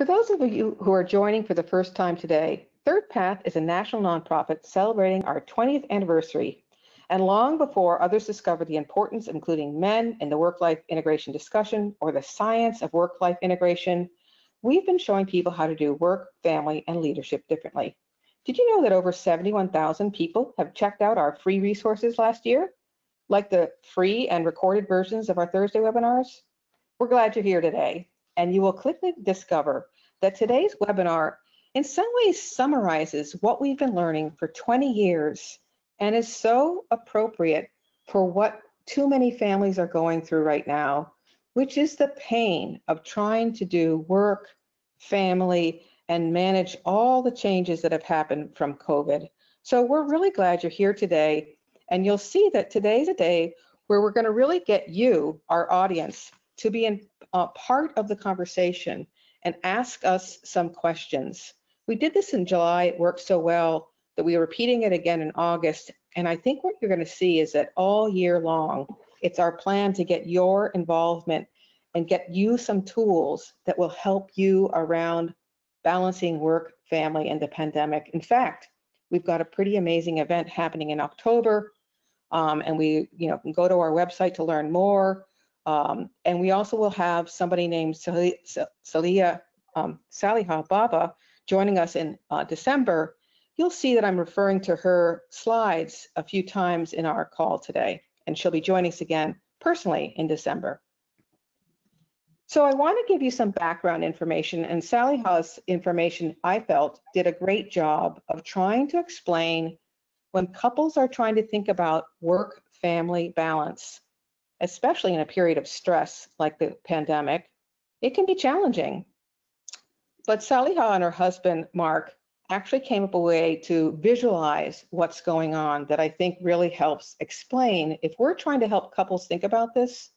For those of you who are joining for the first time today, Third Path is a national nonprofit celebrating our 20th anniversary. And long before others discovered the importance including men in the work-life integration discussion or the science of work-life integration, we've been showing people how to do work, family, and leadership differently. Did you know that over 71,000 people have checked out our free resources last year? Like the free and recorded versions of our Thursday webinars? We're glad you're here today, and you will quickly discover that today's webinar in some ways summarizes what we've been learning for 20 years and is so appropriate for what too many families are going through right now, which is the pain of trying to do work, family, and manage all the changes that have happened from COVID. So we're really glad you're here today. And you'll see that today's a day where we're going to really get you, our audience, to be in uh, part of the conversation and ask us some questions. We did this in July, it worked so well that we are repeating it again in August. And I think what you're going to see is that all year long, it's our plan to get your involvement and get you some tools that will help you around balancing work, family, and the pandemic. In fact, we've got a pretty amazing event happening in October. Um, and we, you know, can go to our website to learn more. Um, and we also will have somebody named Salia um, Saliha Baba joining us in uh, December. You'll see that I'm referring to her slides a few times in our call today, and she'll be joining us again personally in December. So I want to give you some background information, and Saliha's information, I felt, did a great job of trying to explain when couples are trying to think about work-family balance especially in a period of stress like the pandemic, it can be challenging. But Saliha and her husband, Mark, actually came up with a way to visualize what's going on that I think really helps explain. If we're trying to help couples think about this,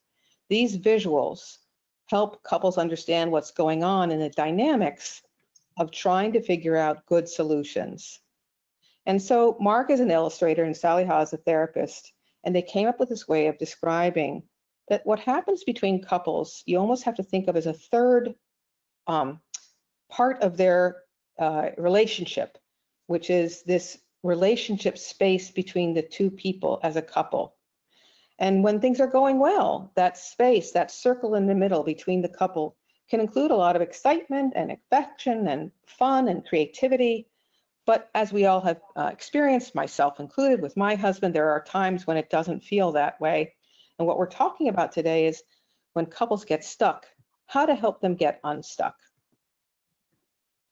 these visuals help couples understand what's going on in the dynamics of trying to figure out good solutions. And so Mark is an illustrator and Saliha is a therapist. And they came up with this way of describing that what happens between couples, you almost have to think of as a third um, part of their uh, relationship, which is this relationship space between the two people as a couple. And when things are going well, that space, that circle in the middle between the couple can include a lot of excitement and affection and fun and creativity. But as we all have uh, experienced, myself included with my husband, there are times when it doesn't feel that way. And what we're talking about today is when couples get stuck, how to help them get unstuck.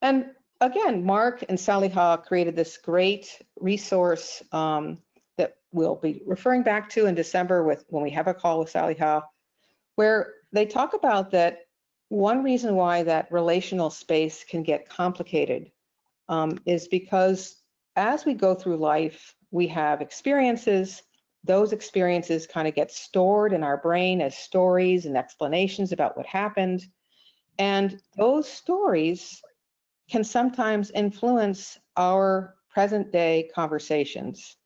And again, Mark and Saliha created this great resource um, that we'll be referring back to in December with when we have a call with Saliha, where they talk about that one reason why that relational space can get complicated um, is because as we go through life, we have experiences. Those experiences kind of get stored in our brain as stories and explanations about what happened. And those stories can sometimes influence our present day conversations.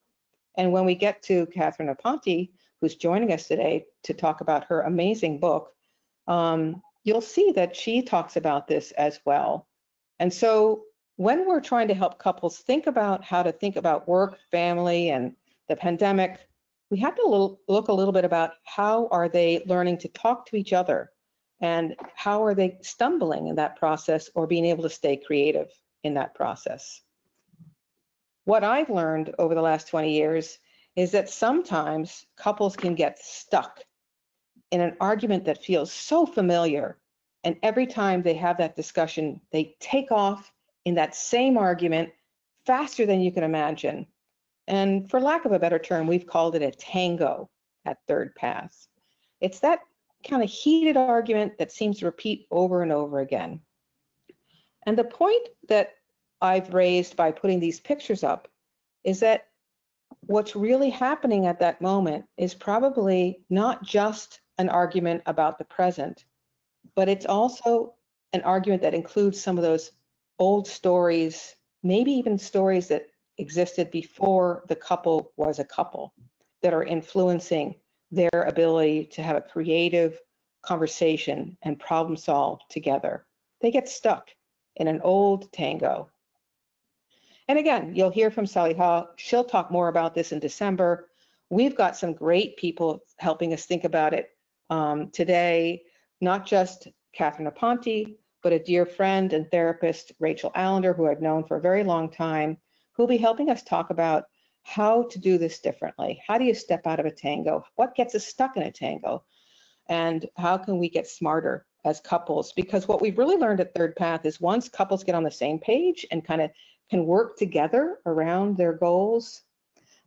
And when we get to Catherine Aponte, who's joining us today to talk about her amazing book, um, you'll see that she talks about this as well. And so when we're trying to help couples think about how to think about work, family, and the pandemic, we have to look a little bit about how are they learning to talk to each other and how are they stumbling in that process or being able to stay creative in that process. What I've learned over the last 20 years is that sometimes couples can get stuck in an argument that feels so familiar. And every time they have that discussion, they take off in that same argument faster than you can imagine. And for lack of a better term, we've called it a tango at Third Path. It's that kind of heated argument that seems to repeat over and over again. And the point that I've raised by putting these pictures up is that what's really happening at that moment is probably not just an argument about the present, but it's also an argument that includes some of those old stories, maybe even stories that existed before the couple was a couple that are influencing their ability to have a creative conversation and problem solve together they get stuck in an old tango. And again, you'll hear from Saliha. She'll talk more about this in December. We've got some great people helping us think about it um, today, not just Catherine Aponte, but a dear friend and therapist, Rachel Allender, who I've known for a very long time, who'll be helping us talk about how to do this differently. How do you step out of a tango? What gets us stuck in a tango? And how can we get smarter as couples? Because what we've really learned at Third Path is once couples get on the same page and kind of can work together around their goals,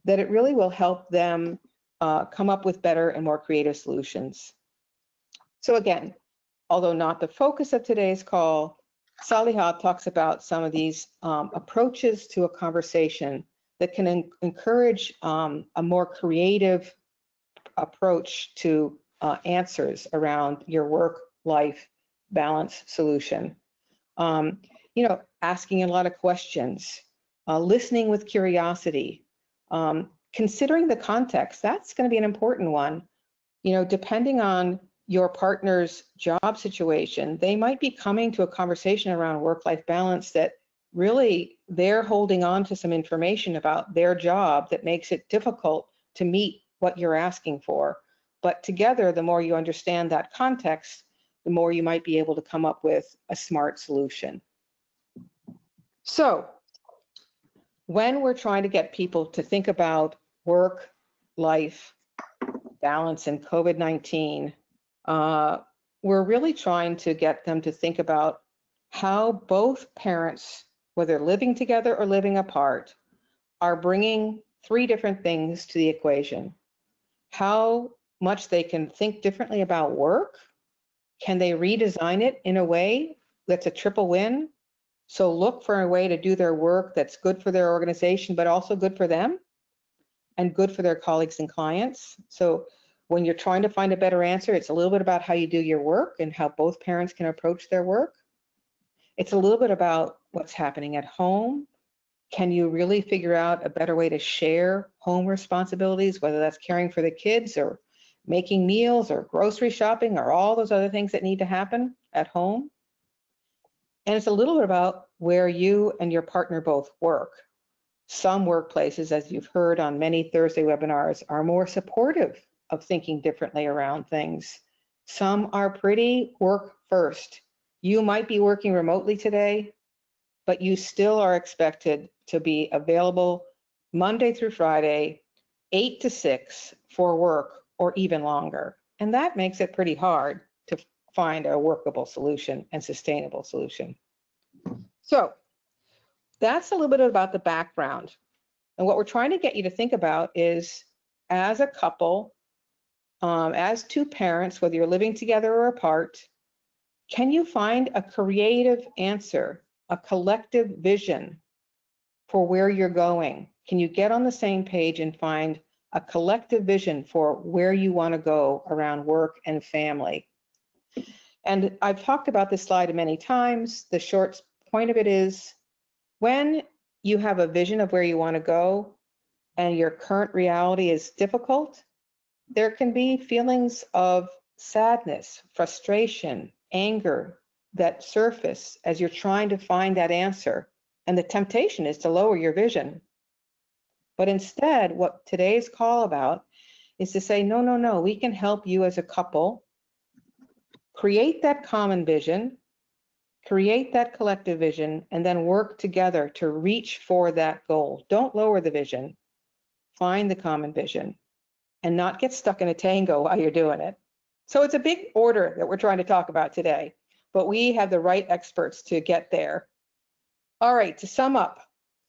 that it really will help them uh, come up with better and more creative solutions. So again, although not the focus of today's call, Saliha talks about some of these um, approaches to a conversation that can encourage um, a more creative approach to uh, answers around your work-life balance solution. Um, you know, asking a lot of questions, uh, listening with curiosity, um, considering the context, that's going to be an important one. You know, depending on your partner's job situation, they might be coming to a conversation around work life balance that really they're holding on to some information about their job that makes it difficult to meet what you're asking for. But together, the more you understand that context, the more you might be able to come up with a smart solution. So when we're trying to get people to think about work, life, balance and COVID-19, uh, we're really trying to get them to think about how both parents, whether living together or living apart, are bringing three different things to the equation. How much they can think differently about work. Can they redesign it in a way that's a triple win? So look for a way to do their work that's good for their organization, but also good for them and good for their colleagues and clients. So when you're trying to find a better answer, it's a little bit about how you do your work and how both parents can approach their work. It's a little bit about what's happening at home. Can you really figure out a better way to share home responsibilities, whether that's caring for the kids or making meals or grocery shopping or all those other things that need to happen at home? And it's a little bit about where you and your partner both work. Some workplaces, as you've heard on many Thursday webinars, are more supportive of thinking differently around things. Some are pretty work first. You might be working remotely today, but you still are expected to be available Monday through Friday, eight to six for work or even longer. And that makes it pretty hard to find a workable solution and sustainable solution. So that's a little bit about the background. And what we're trying to get you to think about is as a couple, um, as two parents, whether you're living together or apart, can you find a creative answer, a collective vision for where you're going? Can you get on the same page and find a collective vision for where you want to go around work and family? And I've talked about this slide many times. The short point of it is when you have a vision of where you want to go and your current reality is difficult, there can be feelings of sadness, frustration, anger that surface as you're trying to find that answer. And the temptation is to lower your vision. But instead, what today's call about is to say, no, no, no, we can help you as a couple create that common vision, create that collective vision, and then work together to reach for that goal. Don't lower the vision, find the common vision, and not get stuck in a tango while you're doing it. So it's a big order that we're trying to talk about today, but we have the right experts to get there. All right, to sum up,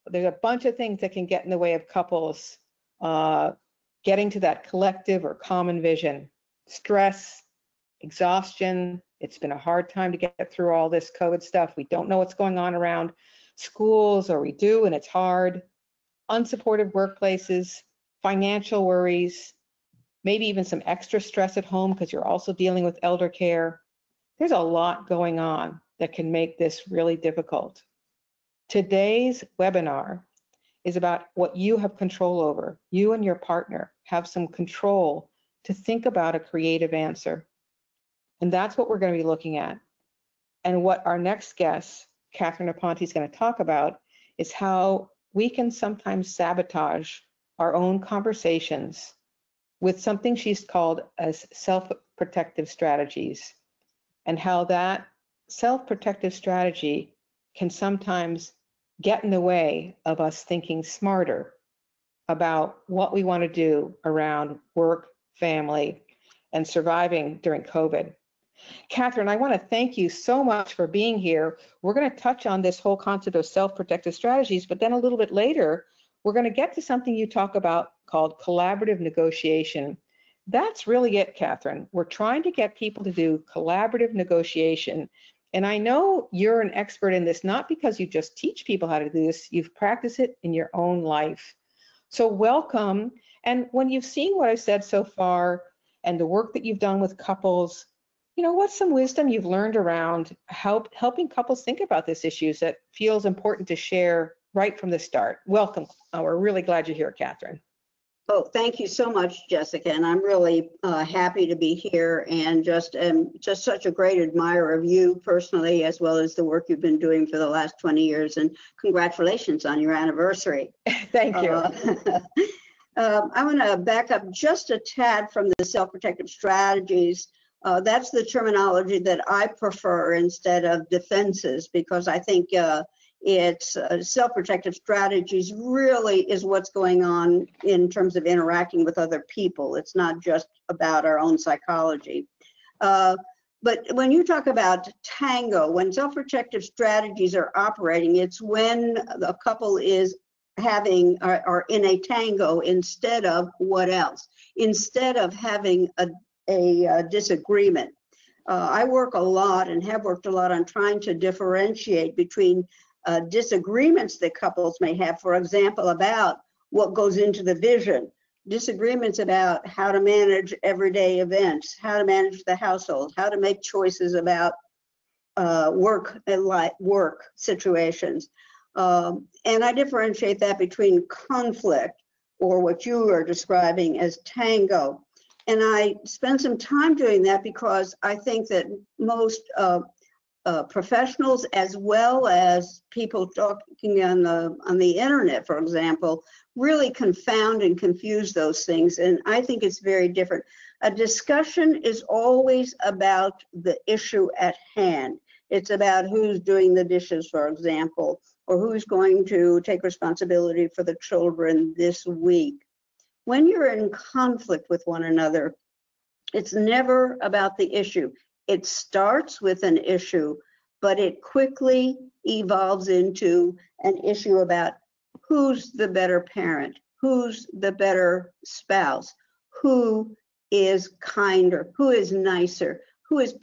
there's a bunch of things that can get in the way of couples uh, getting to that collective or common vision. Stress, exhaustion. It's been a hard time to get through all this COVID stuff. We don't know what's going on around schools, or we do, and it's hard. Unsupportive workplaces, financial worries, maybe even some extra stress at home because you're also dealing with elder care. There's a lot going on that can make this really difficult. Today's webinar is about what you have control over. You and your partner have some control to think about a creative answer. And that's what we're going to be looking at. And what our next guest, Catherine Aponte, is going to talk about is how we can sometimes sabotage our own conversations with something she's called as self-protective strategies and how that self-protective strategy can sometimes get in the way of us thinking smarter about what we want to do around work, family, and surviving during COVID. Catherine, I want to thank you so much for being here. We're going to touch on this whole concept of self-protective strategies, but then a little bit later, we're going to get to something you talk about called collaborative negotiation. That's really it, Catherine. We're trying to get people to do collaborative negotiation. And I know you're an expert in this, not because you just teach people how to do this, you've practiced it in your own life. So welcome. And when you've seen what I've said so far and the work that you've done with couples, you know, what's some wisdom you've learned around help helping couples think about this issues that feels important to share right from the start? Welcome. Uh, we're really glad you're here, Catherine. Oh, thank you so much, Jessica, and I'm really uh, happy to be here and just am just such a great admirer of you personally, as well as the work you've been doing for the last 20 years. And congratulations on your anniversary. Thank you. Uh, um, I want to back up just a tad from the self-protective strategies. Uh, that's the terminology that I prefer instead of defenses because I think uh, it's uh, self-protective strategies really is what's going on in terms of interacting with other people. It's not just about our own psychology. Uh, but when you talk about tango, when self-protective strategies are operating, it's when a couple is having are, in a tango instead of what else? Instead of having a, a, a disagreement. Uh, I work a lot and have worked a lot on trying to differentiate between uh, disagreements that couples may have, for example, about what goes into the vision, disagreements about how to manage everyday events, how to manage the household, how to make choices about uh, work and life, work situations. Um, and I differentiate that between conflict or what you are describing as tango. And I spend some time doing that because I think that most uh, uh, professionals as well as people talking on the on the internet, for example, really confound and confuse those things. And I think it's very different. A discussion is always about the issue at hand. It's about who's doing the dishes, for example, or who's going to take responsibility for the children this week. When you're in conflict with one another, it's never about the issue. It starts with an issue, but it quickly evolves into an issue about who's the better parent, who's the better spouse, who is kinder, who is nicer, who is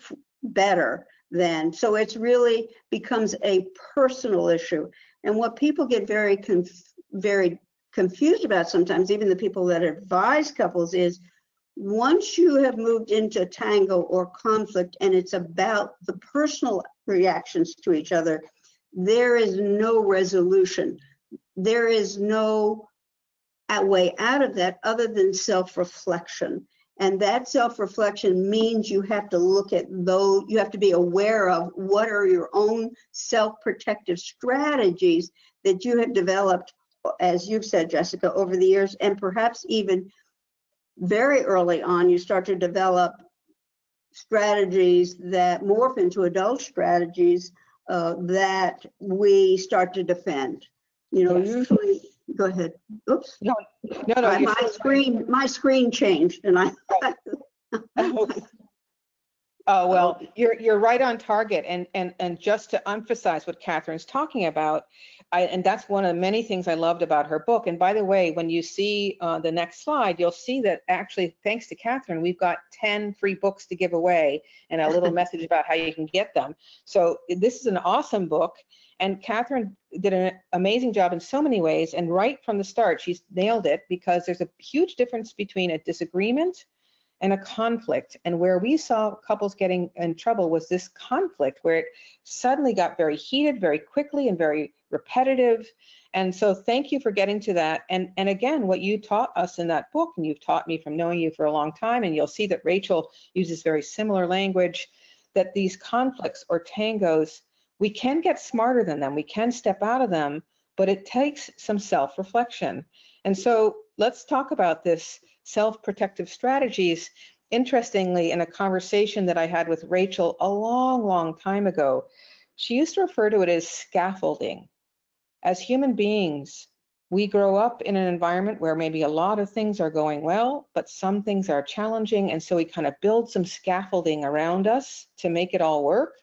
better than. So it's really becomes a personal issue. And what people get very conf very confused about sometimes, even the people that advise couples, is once you have moved into tango or conflict and it's about the personal reactions to each other, there is no resolution. There is no way out of that other than self-reflection. And that self-reflection means you have to look at those, you have to be aware of what are your own self-protective strategies that you have developed, as you've said, Jessica, over the years, and perhaps even very early on, you start to develop strategies that morph into adult strategies uh, that we start to defend. You know, yes. usually, go ahead. Oops. No, no, no. Uh, my screen, right. my screen changed, and I. oh well, you're you're right on target, and and and just to emphasize what Catherine's talking about, I, and that's one of the many things I loved about her book. And by the way, when you see uh, the next slide, you'll see that actually, thanks to Catherine, we've got 10 free books to give away and a little message about how you can get them. So this is an awesome book. And Catherine did an amazing job in so many ways. And right from the start, she's nailed it because there's a huge difference between a disagreement and a conflict. And where we saw couples getting in trouble was this conflict where it suddenly got very heated very quickly and very repetitive. And so thank you for getting to that. And, and again, what you taught us in that book, and you've taught me from knowing you for a long time, and you'll see that Rachel uses very similar language, that these conflicts or tangos, we can get smarter than them, we can step out of them, but it takes some self-reflection. And so let's talk about this self-protective strategies. Interestingly, in a conversation that I had with Rachel a long, long time ago, she used to refer to it as scaffolding. As human beings, we grow up in an environment where maybe a lot of things are going well, but some things are challenging. And so we kind of build some scaffolding around us to make it all work.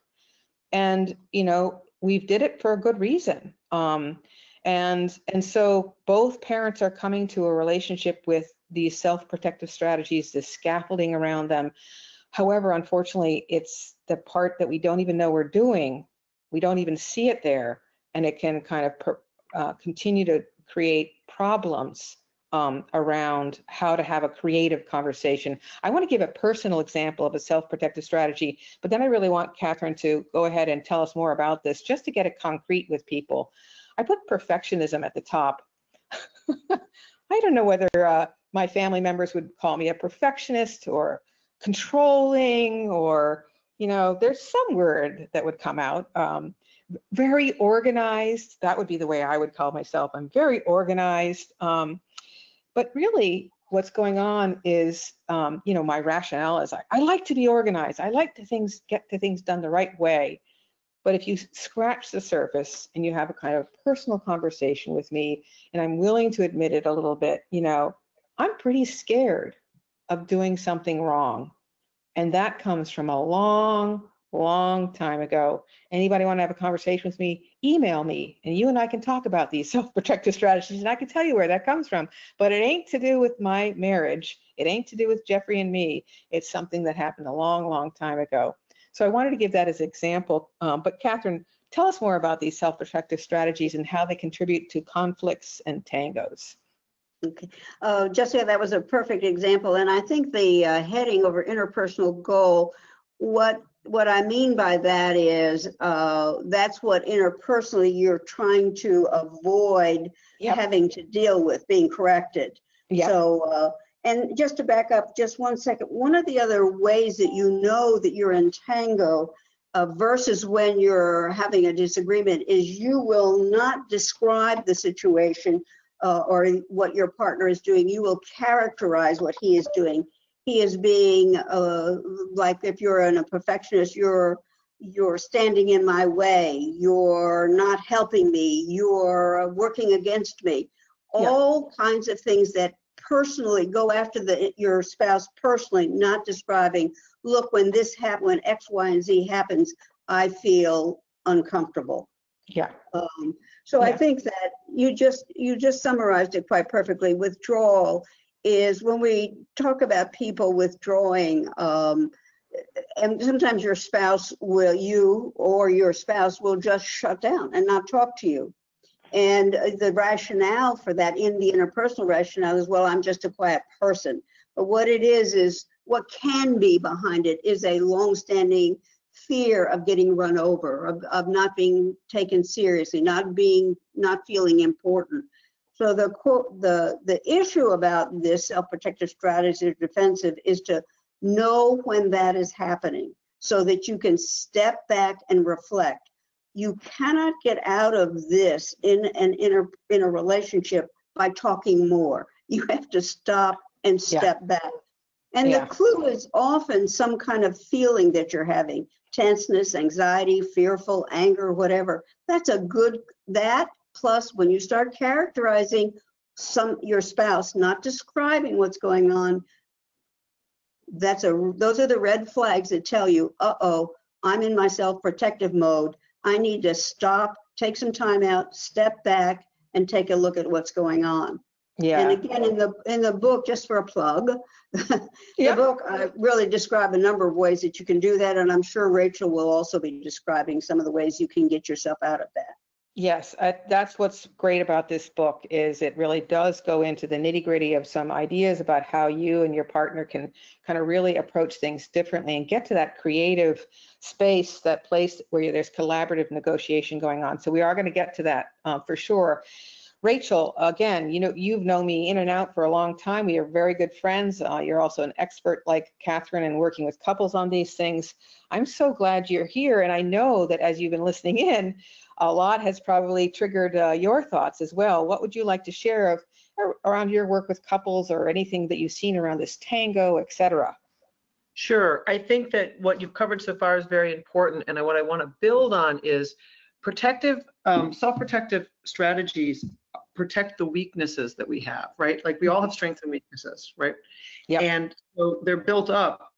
And, you know, we've did it for a good reason. Um, and, and so both parents are coming to a relationship with these self-protective strategies, the scaffolding around them. However, unfortunately, it's the part that we don't even know we're doing. We don't even see it there. And it can kind of per, uh, continue to create problems um, around how to have a creative conversation. I want to give a personal example of a self-protective strategy, but then I really want Catherine to go ahead and tell us more about this just to get it concrete with people. I put perfectionism at the top. I don't know whether uh, my family members would call me a perfectionist or controlling or, you know, there's some word that would come out. Um, very organized. That would be the way I would call myself. I'm very organized. Um, but really, what's going on is, um, you know, my rationale is I, I like to be organized. I like to things get to things done the right way. But if you scratch the surface and you have a kind of personal conversation with me, and I'm willing to admit it a little bit, you know, I'm pretty scared of doing something wrong. And that comes from a long, long time ago. Anybody want to have a conversation with me, email me and you and I can talk about these self-protective strategies and I can tell you where that comes from. But it ain't to do with my marriage. It ain't to do with Jeffrey and me. It's something that happened a long, long time ago. So I wanted to give that as an example. Um, but Catherine, tell us more about these self-protective strategies and how they contribute to conflicts and tangos. Okay, uh, Jessica, that was a perfect example. And I think the uh, heading over interpersonal goal, what what I mean by that is uh, that's what interpersonally you're trying to avoid Yep. having to deal with being corrected. Yeah. So, uh, and just to back up just one second, one of the other ways that you know that you're in tango uh, versus when you're having a disagreement is you will not describe the situation uh, or what your partner is doing. You will characterize what he is doing he is being uh, like if you're an, a perfectionist you're you're standing in my way you're not helping me you're working against me Yeah. all kinds of things that personally go after the your spouse personally not describing look when this happen when x y and z happens i feel uncomfortable Yeah. um, so I think that you just you just summarized it quite perfectly. Withdrawal is when we talk about people withdrawing, um, and sometimes your spouse will you or your spouse will just shut down and not talk to you. And the rationale for that in the interpersonal rationale is, well, I'm just a quiet person. But what it is is what can be behind it is a longstanding fear of getting run over, of, of not being taken seriously, not being, not feeling important. So the quote, the the issue about this self-protective strategy or defensive is to know when that is happening, so that you can step back and reflect. You cannot get out of this in an in a in a relationship by talking more. You have to stop and Yeah. step back. And Yeah. the clue is often some kind of feeling that you're having tenseness, anxiety, fearful, anger, whatever. That's a good, that plus when you start characterizing some, your spouse, not describing what's going on, that's a, those are the red flags that tell you, uh-oh, I'm in my self-protective mode. I need to stop, take some time out, step back and take a look at what's going on. Yeah. And again, in the, in the book, just for a plug, the Yeah. book, I really describe a number of ways that you can do that, and I'm sure Rachel will also be describing some of the ways you can get yourself out of that. Yes, I, that's what's great about this book is it really does go into the nitty gritty of some ideas about how you and your partner can kind of really approach things differently and get to that creative space, that place where there's collaborative negotiation going on. So we are going to get to that uh, for sure. Rachel, again, you know, you've known me in and out for a long time. We are very good friends. Uh, you're also an expert like Catherine in working with couples on these things. I'm so glad you're here. And I know that as you've been listening in, a lot has probably triggered uh, your thoughts as well. What would you like to share of around your work with couples or anything that you've seen around this tango, et cetera? Sure. I think that what you've covered so far is very important. And what I want to build on is protective, um, self-protective strategies protect the weaknesses that we have, right? Like we all have strengths and weaknesses, right? Yeah. And so they're built up.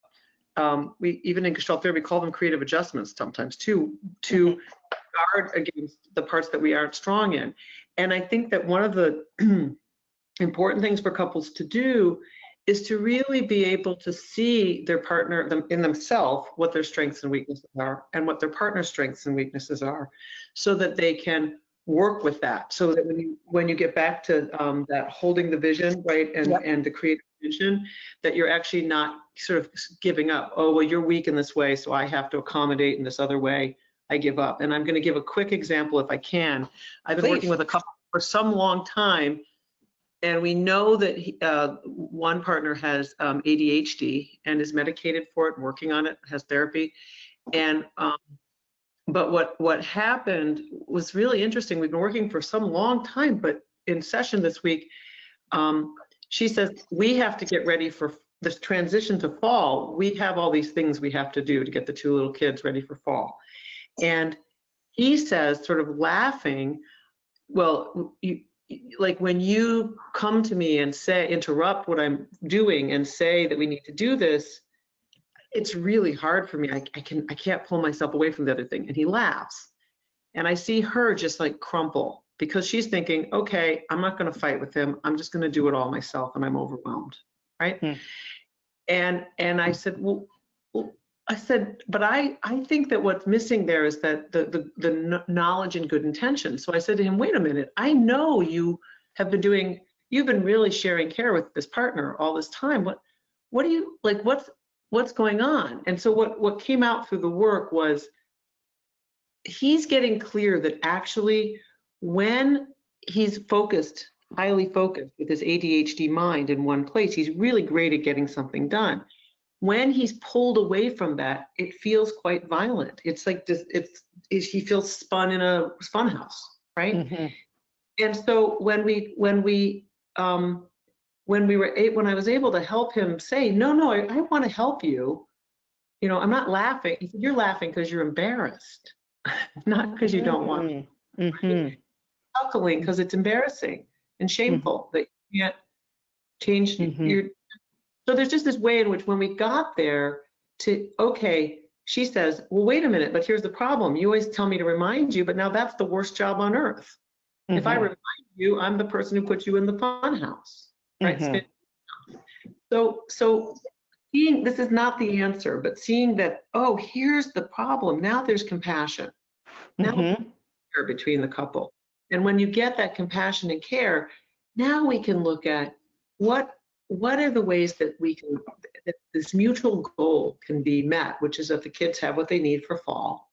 Um, we even in Gestalt therapy call them creative adjustments sometimes too, to mm-hmm. Guard against the parts that we aren't strong in. And I think that one of the important things for couples to do is to really be able to see their partner them in themselves what their strengths and weaknesses are and what their partner's strengths and weaknesses are so that they can work with that so that when you when you get back to um, that holding the vision right and yep. and the creative vision that you're actually not sort of giving up oh well you're weak in this way so i have to accommodate in this other way i give up and i'm going to give a quick example if i can i've been Please. working with a couple for some long time and we know that he, uh, one partner has um, ADHD and is medicated for it, working on it, has therapy, and um, but what what happened was really interesting. We've been working for some long time, but in session this week, um, she says we have to get ready for this transition to fall. We have all these things we have to do to get the two little kids ready for fall, and he says, sort of laughing, well, you like when you come to me and say interrupt what i'm doing and say that we need to do this it's really hard for me. I, I can i can't pull myself away from the other thing. And he laughs. And i see her just like crumple because she's thinking okay i'm not going to fight with him. I'm just going to do it all myself and i'm overwhelmed right? Hmm. and and i said well I said, but I, I think that what's missing there is that the, the, the knowledge and good intention. So I said to him, wait a minute, I know you have been doing, you've been really sharing care with this partner all this time. What, what do you, like, what's, what's going on? And so what, what came out through the work was he's getting clear that actually when he's focused, highly focused with his ADHD mind in one place, he's really great at getting something done when he's pulled away from that, it feels quite violent. It's like it's, it's he feels spun in a spun house, right? Mm-hmm. And so when we when we um, when we were when I was able to help him say, no, no, I, I want to help you. You know, I'm not laughing. Said, you're laughing because you're embarrassed, not because you don't want. Mm-hmm. mm-hmm. Chuckling because it's embarrassing and shameful mm-hmm. that you can't change mm-hmm. your so there's just this way in which when we got there to, okay, she says, well, wait a minute, but here's the problem. You always tell me to remind you, but now that's the worst job on earth. Mm-hmm. If I mm-hmm. remind you, I'm the person who put you in the fun house, right? Mm-hmm. So, so seeing this is not the answer, but seeing that, oh, here's the problem. Now there's compassion. Now mm-hmm. between the couple. And when you get that compassion and care, now we can look at what what are the ways that we can that this mutual goal can be met which is that the kids have what they need for fall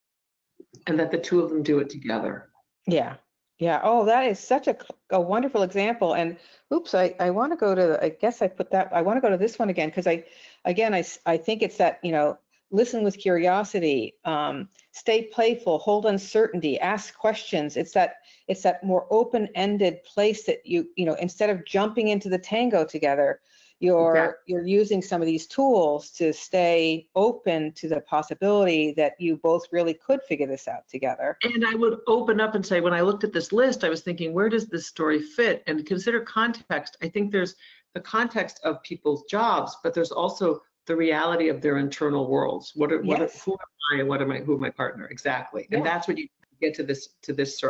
and that the two of them do it together? Yeah yeah. Oh that is such a, a wonderful example. And oops i, I want to go to i guess i put that i want to go to this one again because i again I, I think it's that you know listen with curiosity um, stay playful hold uncertainty ask questions. It's that it's that more open-ended place that you you know instead of jumping into the tango together you're exactly. you're using some of these tools to stay open to the possibility that you both really could figure this out together. And i would open up and say when i looked at this list i was thinking where does this story fit? And consider context. I think there's the context of people's jobs but there's also the reality of their internal worlds what are, what yes. are, who am i and what am i who am my partner exactly and that's what you get to this to this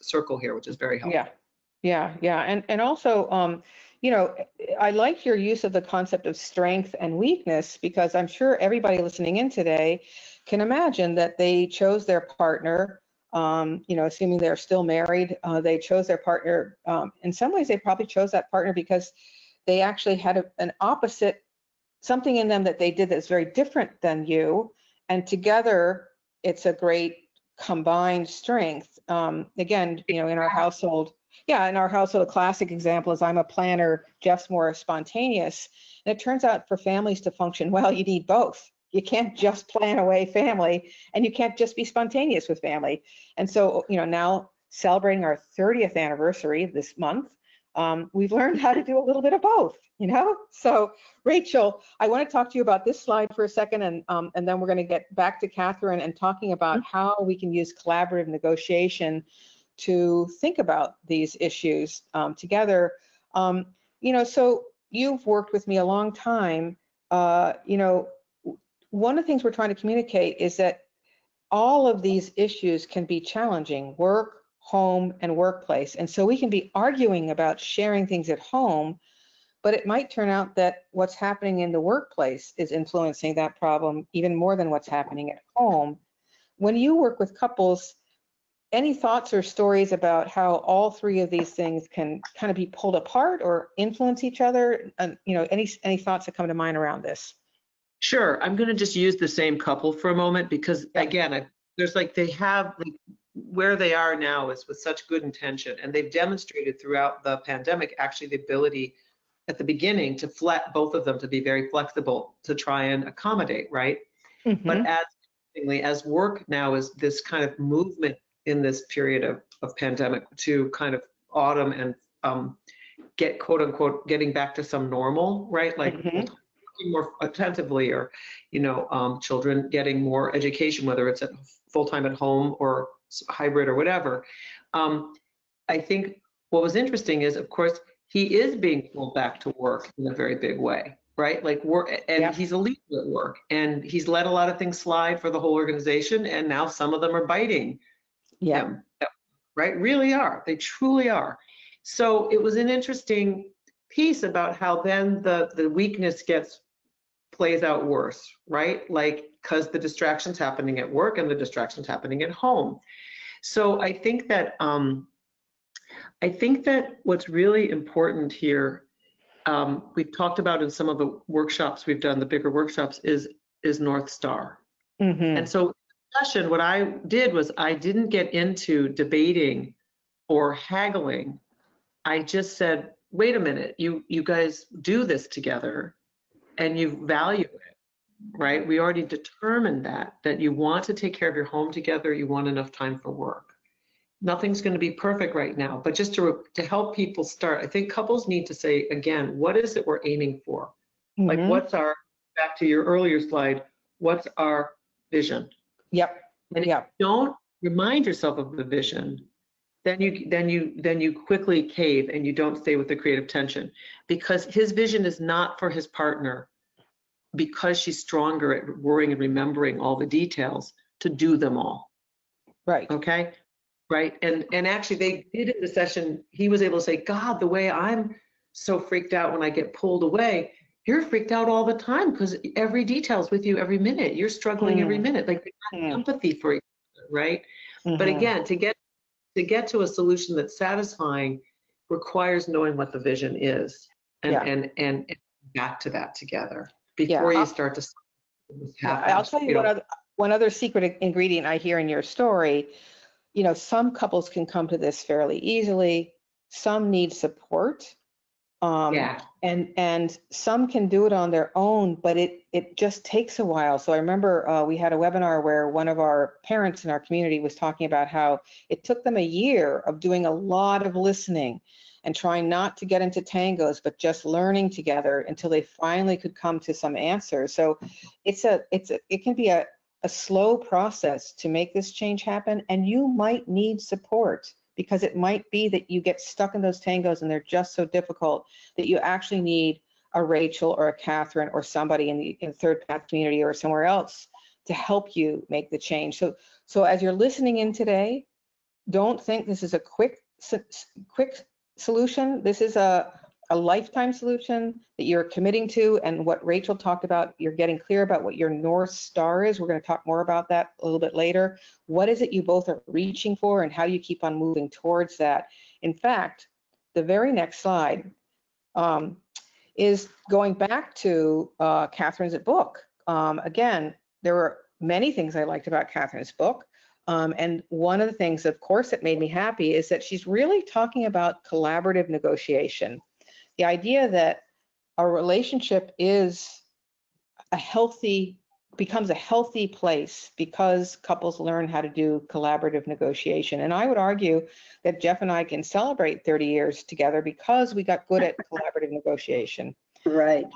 circle here, which is very helpful. Yeah, yeah, yeah, and and also, um, you know, I like your use of the concept of strength and weakness because I'm sure everybody listening in today can imagine that they chose their partner. Um, you know, assuming they're still married, uh, they chose their partner. Um, in some ways, they probably chose that partner because they actually had a, an opposite something in them that they did that's very different than you, and together it's a great combined strength. Um, again, you know, in our household, Yeah, in our household, a classic example is I'm a planner, Jeff's more spontaneous. And it turns out for families to function well, you need both. You can't just plan away family and you can't just be spontaneous with family. And so, you know, now celebrating our 30th anniversary this month, um, we've learned how to do a little bit of both, you know? So Rachel, I want to talk to you about this slide for a second and, um, and then we're going to get back to Catherine and talking about how we can use collaborative negotiation to think about these issues um, together. Um, you know, so you've worked with me a long time. Uh, you know, one of the things we're trying to communicate is that all of these issues can be challenging, work, home, and workplace. And so we can be arguing about sharing things at home, but it might turn out that what's happening in the workplace is influencing that problem even more than what's happening at home. When you work with couples, any thoughts or stories about how all three of these things can kind of be pulled apart or influence each other? And you know, any any thoughts that come to mind around this? Sure. I'm going to just use the same couple for a moment because again, I, there's like they have like where they are now is with such good intention and they've demonstrated throughout the pandemic actually the ability at the beginning to flat both of them to be very flexible to try and accommodate, right? Mm-hmm. But as as work now is this kind of movement in this period of, of pandemic to kind of autumn and um, get quote unquote getting back to some normal, right? Like Mhm. more attentively or, you know, um, children getting more education, whether it's at full-time at home or hybrid or whatever. Um, I think what was interesting is, of course, he is being pulled back to work in a very big way, right? Like work, and Yep. he's a leader at work, and he's let a lot of things slide for the whole organization, and now some of them are biting yeah. them, right? Really are. They truly are. So it was an interesting piece about how then the the weakness gets plays out worse, right? Like because the distractions happening at work and the distractions happening at home. So I think that um, I think that what's really important here, um, we've talked about in some of the workshops we've done, the bigger workshops, is is North Star. Mhm. And so discussion, what I did was I didn't get into debating or haggling. I just said, wait a minute, you you guys do this together and you value it, right? We already determined that, that you want to take care of your home together, you want enough time for work. Nothing's going to be perfect right now, but just to to help people start, I think couples need to say again, what is it we're aiming for? Like Mhm. what's our back to your earlier slide, what's our vision? Yep. And if Yep. you don't remind yourself of the vision, then you then you then you quickly cave and you don't stay with the creative tension because his vision is not for his partner because she's stronger at worrying and remembering all the details to do them all. Right. Okay? Right? And and actually they did in the session, he was able to say, God, the way I'm so freaked out when I get pulled away, you're freaked out all the time because every detail's with you every minute. You're struggling every Hmm. minute. Like Hmm. empathy for each other, right? But Mhm. again, to get to get to a solution that's satisfying requires knowing what the vision is and Yeah. and, and and back to that together Yeah, before you I'll- start to Yeah, I'll tell you what other, one other secret ingredient I hear in your story. You know, some couples can come to this fairly easily. Some need support. Um, yeah and and some can do it on their own but it it just takes a while so i remember uh, we had a webinar where one of our parents in our community was talking about how it took them a year of doing a lot of listening and trying not to get into tangos but just learning together until they finally could come to some answers so it's a it's a, it can be a a slow process to make this change happen and you might need support because it might be that you get stuck in those tangos and they're just so difficult that you actually need a Rachel or a Catherine or somebody in the in third path community or somewhere else to help you make the change. So so as you're listening in today, don't think this is a quick quick solution. This is a a lifetime solution that you're committing to and what Rachel talked about, you're getting clear about what your North Star is. We're going to talk more about that a little bit later. What is it you both are reaching for and how do you keep on moving towards that? In fact, the very next slide um, is going back to uh, Catherine's book. Um, again, there were many things I liked about Catherine's book. Um, and one of the things, of course, that made me happy is that she's really talking about collaborative negotiation. The idea that a relationship is a healthy, becomes a healthy place because couples learn how to do collaborative negotiation. And I would argue that Jeff and I can celebrate 30 years together because we got good at collaborative negotiation. Right.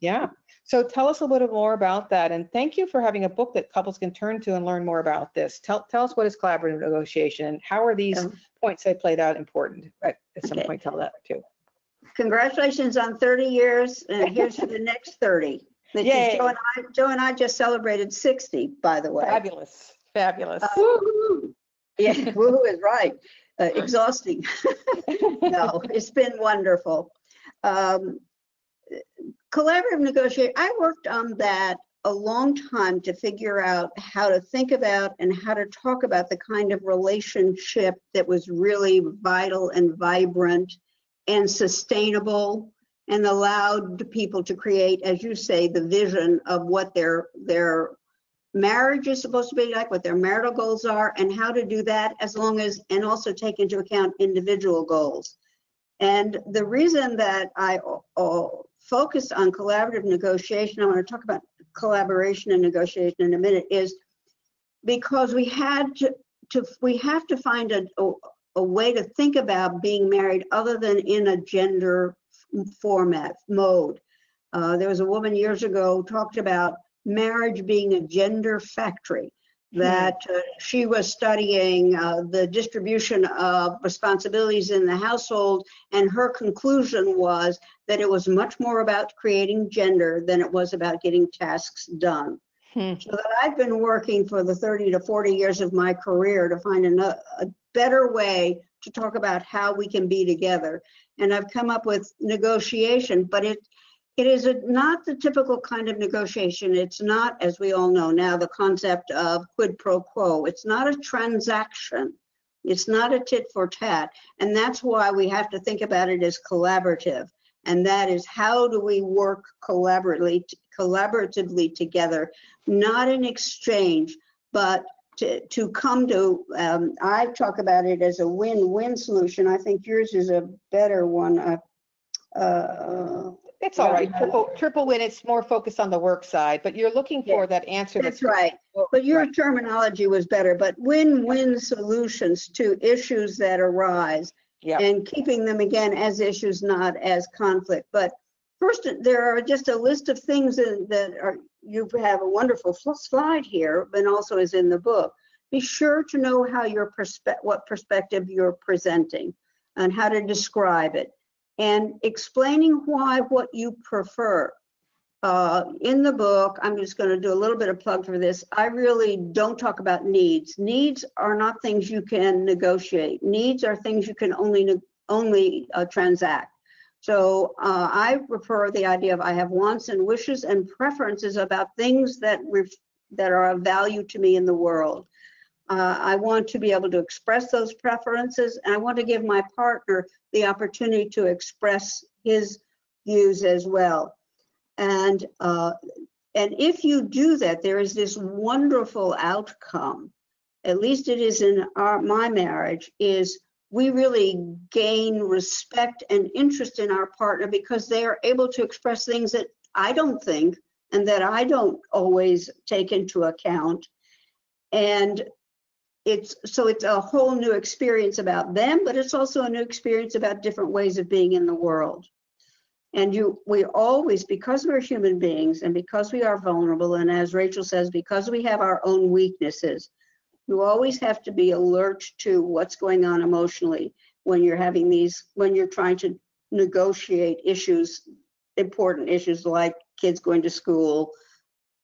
Yeah. So tell us a little bit more about that. And thank you for having a book that couples can turn to and learn more about this. Tell, tell us what is collaborative negotiation and how are these Um, points I played out important? At, at some Okay. point, tell that too. Congratulations on 30 years, and here's to the next 30. Which Yay. Joe and I, Joe and I just celebrated 60, by the way. Fabulous. Fabulous. Uh, Yeah, woo is right. Uh, Exhausting. No, it's been wonderful. Um, Collaborative negotiation, I worked on that a long time to figure out how to think about and how to talk about the kind of relationship that was really vital and vibrant and sustainable and allowed people to create, as you say, the vision of what their, their marriage is supposed to be like, what their marital goals are, and how to do that as long as, and also take into account individual goals. And the reason that I uh, focused on collaborative negotiation, I want to talk about collaboration and negotiation in a minute, is because we had to, to we have to find a, a, a way to think about being married other than in a gender format, mode. Uh, there was a woman years ago talked about marriage being a gender factory that uh, she was studying uh, the distribution of responsibilities in the household and her conclusion was that it was much more about creating gender than it was about getting tasks done. Hmm. so that i've been working for the 30 to 40 years of my career to find a better way to talk about how we can be together. And i've come up with negotiation but it it is a, not the typical kind of negotiation. It's not, as we all know now, the concept of quid pro quo. It's not a transaction. It's not a tit for tat. And that's why we have to think about it as collaborative. And that is how do we work collaboratively, collaboratively together, not in exchange, but to, to come to, um, I talk about it as a win-win solution. I think yours is a better one. Uh, uh, It's all right. Triple, triple win, it's more focused on the work side, but you're looking for that answer that's. That's right. But your terminology was better, but win-win solutions to issues that arise Yeah. and keeping them again as issues, not as conflict. But first, there are just a list of things that that are, you have a wonderful fl- slide here, but also is in the book. Be sure to know how your perspe, what perspective you're presenting and how to describe it. And explaining why what you prefer uh, in the book, I'm just going to do a little bit of plug for this. I really don't talk about needs. Needs are not things you can negotiate. Needs are things you can only only uh, transact. So uh, I prefer the idea of I have wants and wishes and preferences about things that that are of value to me in the world. Uh, I want to be able to express those preferences, and I want to give my partner the opportunity to express his views as well. And uh, and if you do that, there is this wonderful outcome. At least it is in our my marriage. Is we really gain respect and interest in our partner because they are able to express things that I don't think and that I don't always take into account. And it's so it's a whole new experience about them, but it's also a new experience about different ways of being in the world. And you, we always, because we're human beings and because we are vulnerable, and as Rachel says, because we have our own weaknesses, you always have to be alert to what's going on emotionally when you're having these, when you're trying to negotiate issues, important issues like kids going to school,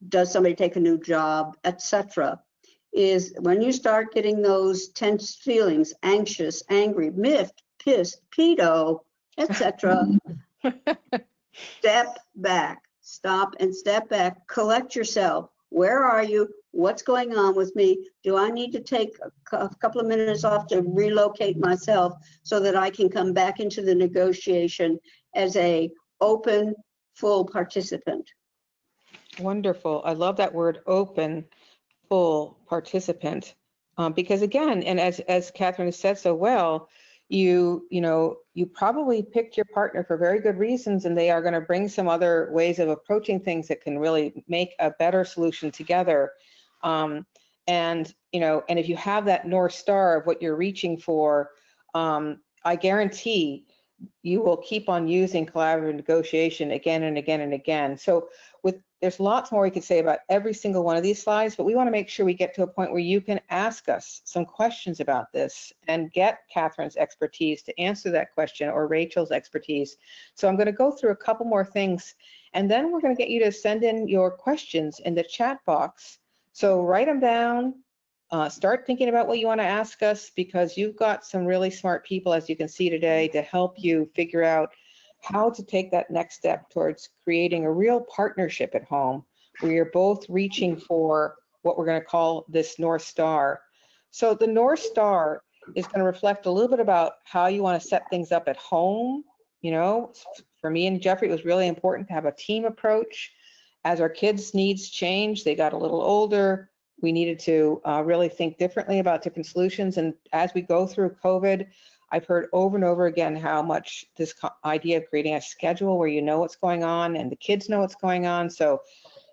does somebody take a new job, etc. Is when you start getting those tense feelings, anxious, angry, miffed, pissed, pedo, etc. step back, stop and step back, collect yourself. Where are you? What's going on with me? Do I need to take a a couple of minutes off to relocate myself so that I can come back into the negotiation as a open, full participant? Wonderful. I love that word, open, full participant. Um, because again, and as, as Catherine has said so well, you, you know, you probably picked your partner for very good reasons and they are going to bring some other ways of approaching things that can really make a better solution together. Um, and, you know, and if you have that North Star of what you're reaching for, um, I guarantee you will keep on using collaborative negotiation again and again and again. So there's lots more we could say about every single one of these slides, but we want to make sure we get to a point where you can ask us some questions about this and get Catherine's expertise to answer that question or Rachel's expertise. So I'm going to go through a couple more things and then we're going to get you to send in your questions in the chat box. So write them down, uh, start thinking about what you want to ask us because you've got some really smart people, as you can see today, to help you figure out how to take that next step towards creating a real partnership at home where you're both reaching for what we're going to call this North Star. So the North Star is going to reflect a little bit about how you want to set things up at home. You know, for me and Jeffrey, it was really important to have a team approach. As our kids' needs changed, they got a little older. We needed to uh, really think differently about different solutions. And as we go through COVID, I've heard over and over again how much this idea of creating a schedule where you know what's going on and the kids know what's going on. So,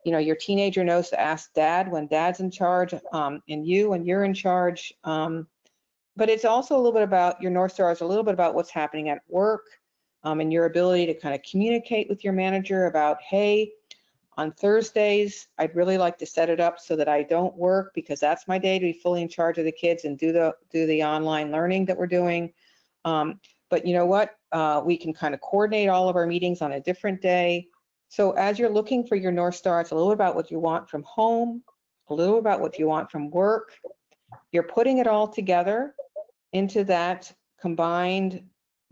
you know, your teenager knows to ask dad when dad's in charge um, and you when you're in charge. Um, but it's also a little bit about your North Star is a little bit about what's happening at work um, and your ability to kind of communicate with your manager about, hey, on Thursdays, I'd really like to set it up so that I don't work because that's my day to be fully in charge of the kids and do the do the online learning that we're doing. Um, but you know what? Uh, we can kind of coordinate all of our meetings on a different day. So as you're looking for your North Star, it's a little about what you want from home, a little about what you want from work. You're putting it all together into that combined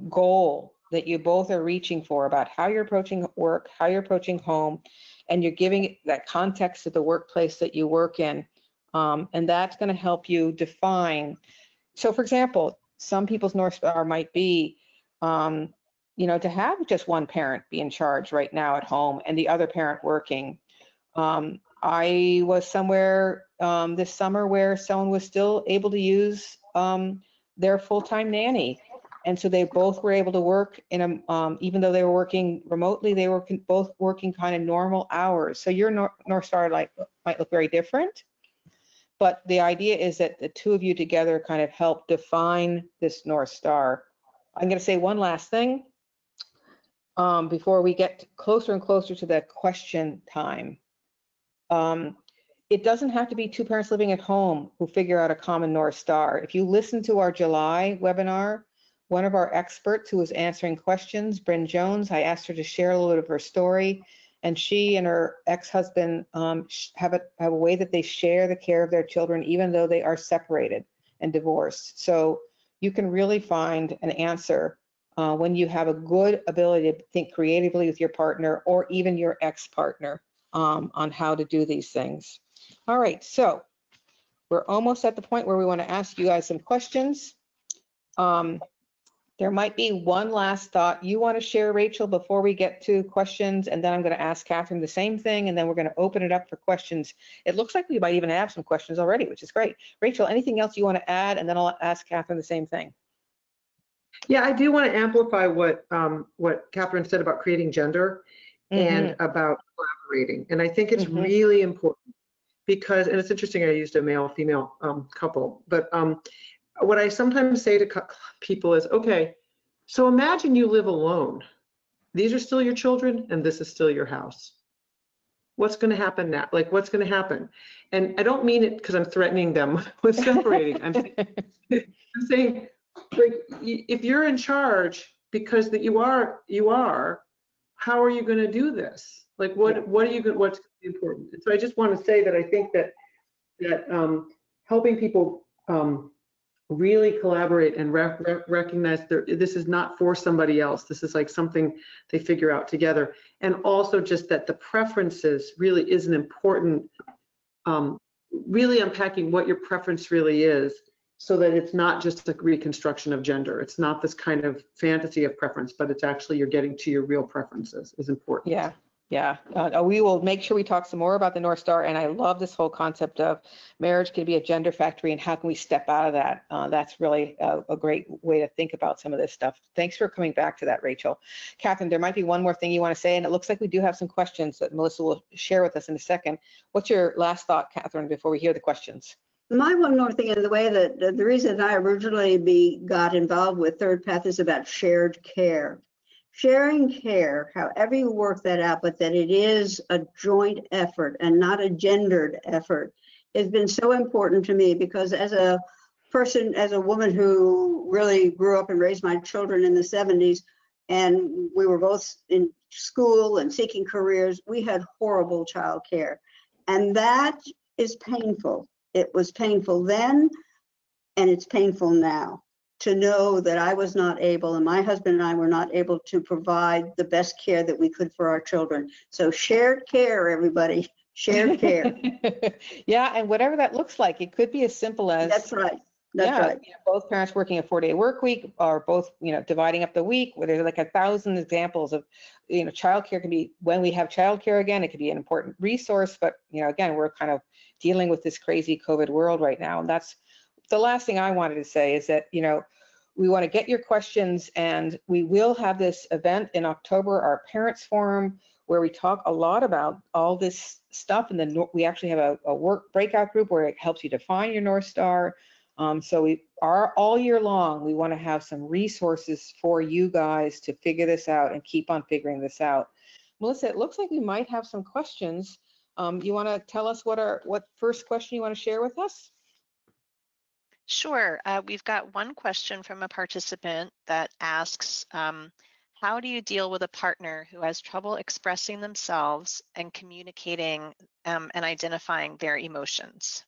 goal that you both are reaching for about how you're approaching work, how you're approaching home, and you're giving that context to the workplace that you work in. Um, and that's going to help you define. So, for example, some people's North Star might be, um, you know, to have just one parent be in charge right now at home and the other parent working. Um, I was somewhere um, this summer where someone was still able to use um, their full-time nanny. And so they both were able to work in a, um, even though they were working remotely, they were both working kind of normal hours. So your North, Star like might look very different. But the idea is that the two of you together kind of help define this North Star. I'm going to say one last thing um, before we get closer and closer to the question time. Um, it doesn't have to be two parents living at home who figure out a common North Star. If you listen to our July webinar, one of our experts who was answering questions, Bryn Jones, I asked her to share a little bit of her story and she and her ex-husband um, have a have a way that they share the care of their children even though they are separated and divorced. So you can really find an answer uh, when you have a good ability to think creatively with your partner or even your ex-partner um, on how to do these things. All right so we're almost at the point where we want to ask you guys some questions. Um, there might be one last thought you want to share, Rachel, before we get to questions, and then I'm going to ask Catherine the same thing, and then we're going to open it up for questions. It looks like we might even have some questions already, which is great. Rachel, anything else you want to add, and then I'll ask Catherine the same thing. Yeah, I do want to amplify what um, what Catherine said about creating gender mm -hmm. and about collaborating, and I think it's mm -hmm. really important because, and it's interesting. I used a male-female um, couple, but um, what I sometimes say to people is, okay, so imagine you live alone. These are still your children and this is still your house. What's going to happen now? Like, what's going to happen? And I don't mean it because I'm threatening them with separating. I'm, I'm saying, like, if you're in charge because that you are, you are, how are you going to do this? Like, what, what are you going, what's important? So I just want to say that I think that, that um, helping people um, really collaborate and rec rec recognize that this is not for somebody else. This is like something they figure out together. And also just that the preferences really is an important, um, really unpacking what your preference really is so that it's not just a reconstruction of gender. It's not this kind of fantasy of preference, but it's actually you're getting to your real preferences is important. Yeah. Yeah, uh, we will make sure we talk some more about the North Star. And I love this whole concept of marriage can be a gender factory and how can we step out of that? Uh, that's really a, a, great way to think about some of this stuff. Thanks for coming back to that, Rachel. Catherine, there might be one more thing you want to say, and it looks like we do have some questions that Melissa will share with us in a second. What's your last thought, Catherine, before we hear the questions? My one more thing, and the way that the reason I originally be, got involved with Third Path is about shared care sharing care, however you work that out, but that it is a joint effort and not a gendered effort, has been so important to me because as a person, as a woman who really grew up and raised my children in the 70s, and we were both in school and seeking careers, we had horrible child care. And that is painful. It was painful then, and it's painful now to know that I was not able, and my husband and I were not able to provide the best care that we could for our children. So shared care, everybody, shared care. yeah, and whatever that looks like, it could be as simple as. That's right. That's yeah, right. You know, both parents working a four-day work week, or both, you know, dividing up the week. Where there's like a thousand examples of, you know, childcare can be when we have childcare again. It could be an important resource, but you know, again, we're kind of dealing with this crazy COVID world right now, and that's the last thing I wanted to say is that, you know, we want to get your questions and we will have this event in October, our parents forum, where we talk a lot about all this stuff. And then we actually have a, a work breakout group where it helps you define your North Star. Um, so we are all year long, we want to have some resources for you guys to figure this out and keep on figuring this out. Melissa, it looks like we might have some questions. Um, you want to tell us what our what first question you want to share with us? Sure. Uh, we've got one question from a participant that asks, um, how do you deal with a partner who has trouble expressing themselves and communicating um, and identifying their emotions?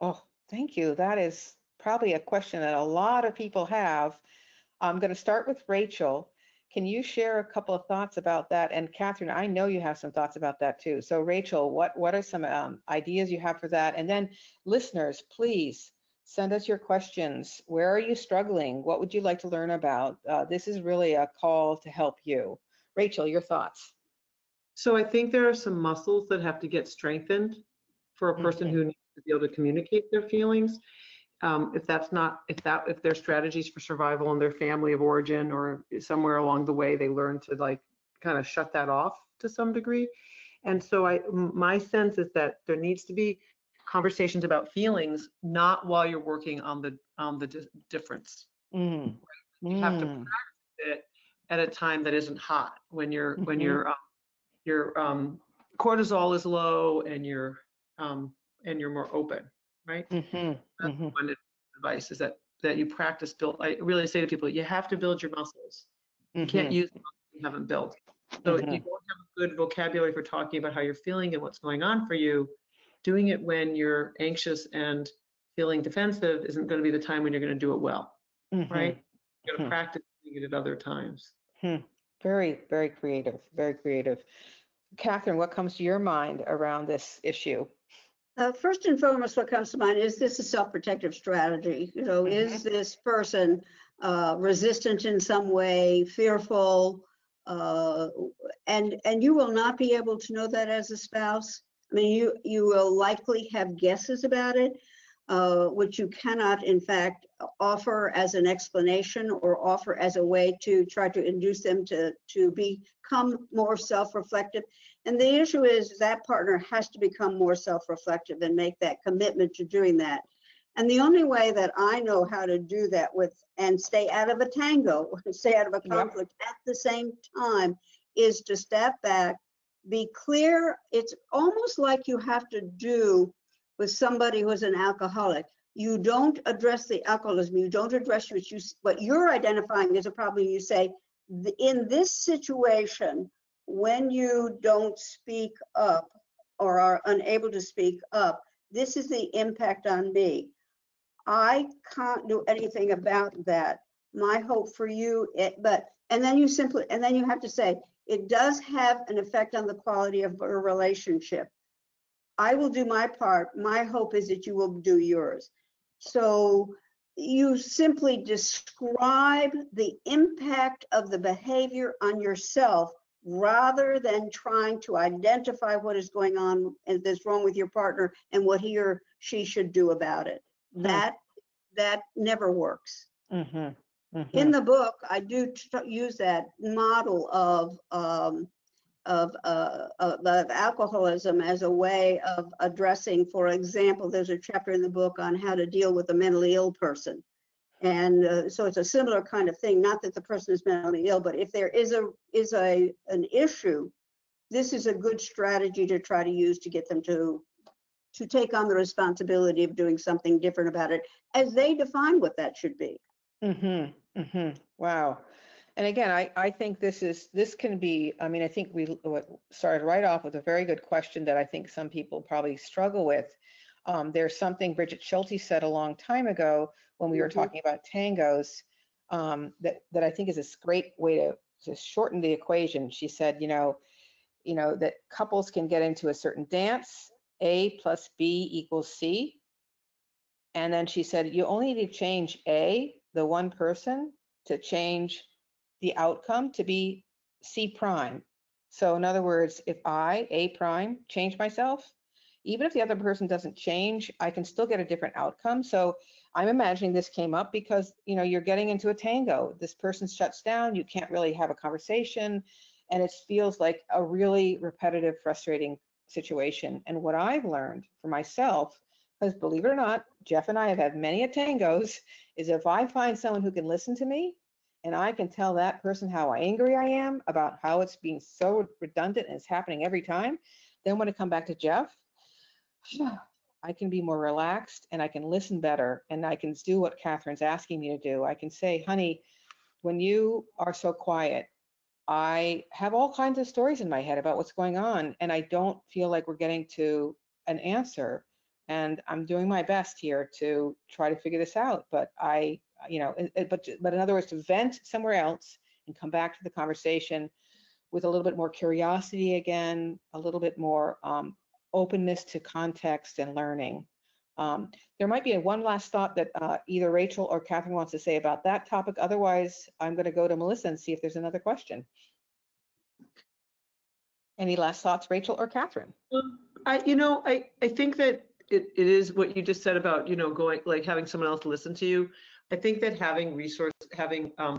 Oh, thank you. That is probably a question that a lot of people have. I'm going to start with Rachel. Can you share a couple of thoughts about that? And Catherine, I know you have some thoughts about that too. So Rachel, what, what are some um, ideas you have for that? And then listeners, please send us your questions. Where are you struggling? What would you like to learn about? Uh, this is really a call to help you. Rachel, your thoughts. So I think there are some muscles that have to get strengthened for a person who needs to be able to communicate their feelings. Um, if that's not, if that, if their strategies for survival in their family of origin or somewhere along the way, they learn to like kind of shut that off to some degree. And so I, my sense is that there needs to be conversations about feelings, not while you're working on the on the di- difference. Mm. You have to mm. practice it at a time that isn't hot when you're mm-hmm. when your um, your um, cortisol is low and you're um, and you're more open, right? Mm-hmm. That's mm-hmm. one advice is that that you practice build. I really say to people, you have to build your muscles. You can't mm-hmm. use you haven't built. So if you mm-hmm. don't have a good vocabulary for talking about how you're feeling and what's going on for you, doing it when you're anxious and feeling defensive isn't going to be the time when you're going to do it well, mm-hmm. right? You're going to mm-hmm. practice doing it at other times. Hmm. Very, very creative, very creative. Catherine, what comes to your mind around this issue? Uh, first and foremost, what comes to mind is this a self-protective strategy? You know, mm-hmm. is this person uh, resistant in some way, fearful, uh, and and you will not be able to know that as a spouse. I mean, you, you will likely have guesses about it, uh, which you cannot, in fact, offer as an explanation or offer as a way to try to induce them to, to become more self-reflective. And the issue is that partner has to become more self-reflective and make that commitment to doing that. And the only way that I know how to do that with and stay out of a tango, stay out of a conflict yep. at the same time, is to step back, be clear. It's almost like you have to do with somebody who's an alcoholic. You don't address the alcoholism. You don't address what you what you're identifying as a problem. You say, in this situation, when you don't speak up or are unable to speak up, this is the impact on me. I can't do anything about that. My hope for you, it, but and then you simply and then you have to say, it does have an effect on the quality of a relationship. I will do my part. My hope is that you will do yours. So you simply describe the impact of the behavior on yourself rather than trying to identify what is going on and that's wrong with your partner and what he or she should do about it. That, that never works. Mhm, mhm. In the book, I do use that model of, um, of, uh, of of alcoholism as a way of addressing, for example, there's a chapter in the book on how to deal with a mentally ill person. And uh, so it's a similar kind of thing, not that the person is mentally ill, but if there is a, is a, an issue, this is a good strategy to try to use to get them to, to take on the responsibility of doing something different about it, as they define what that should be. Mm-hmm, mm-hmm. Wow. And again, I, I think this is, this can be, I mean, I think we what started right off with a very good question that I think some people probably struggle with. Um, there's something Brigid Schulte said a long time ago when we were Mhm. talking about tangos um, that, that I think is this great way to, to shorten the equation. She said, you know, you know, that couples can get into a certain dance, A plus B equals C. And then she said, you only need to change A, the one person, to change the outcome to be C prime. So in other words, if I, A prime, change myself, even if the other person doesn't change, I can still get a different outcome. So I'm imagining this came up because, you know, you're getting into a tango. This person shuts down, you can't really have a conversation, and it feels like a really repetitive, frustrating situation. And what I've learned for myself, because believe it or not, Jeff and I have had many a tangos, is if I find someone who can listen to me and I can tell that person how angry I am about how it's being so redundant and it's happening every time, then when I come back to Jeff, I can be more relaxed and I can listen better and I can do what Catherine's asking me to do. I can say, honey, when you are so quiet, I have all kinds of stories in my head about what's going on and I don't feel like we're getting to an answer. And I'm doing my best here to try to figure this out. But I, you know, but, but in other words, to vent somewhere else and come back to the conversation with a little bit more curiosity again, a little bit more um, openness to context and learning. Um, there might be one last thought that uh, either Rachel or Catherine wants to say about that topic. Otherwise, I'm going to go to Melissa and see if there's another question. Any last thoughts, Rachel or Catherine? Um, I, you know, I, I think that it, it is what you just said about, you know, going, like having someone else listen to you. I think that having resource, having um,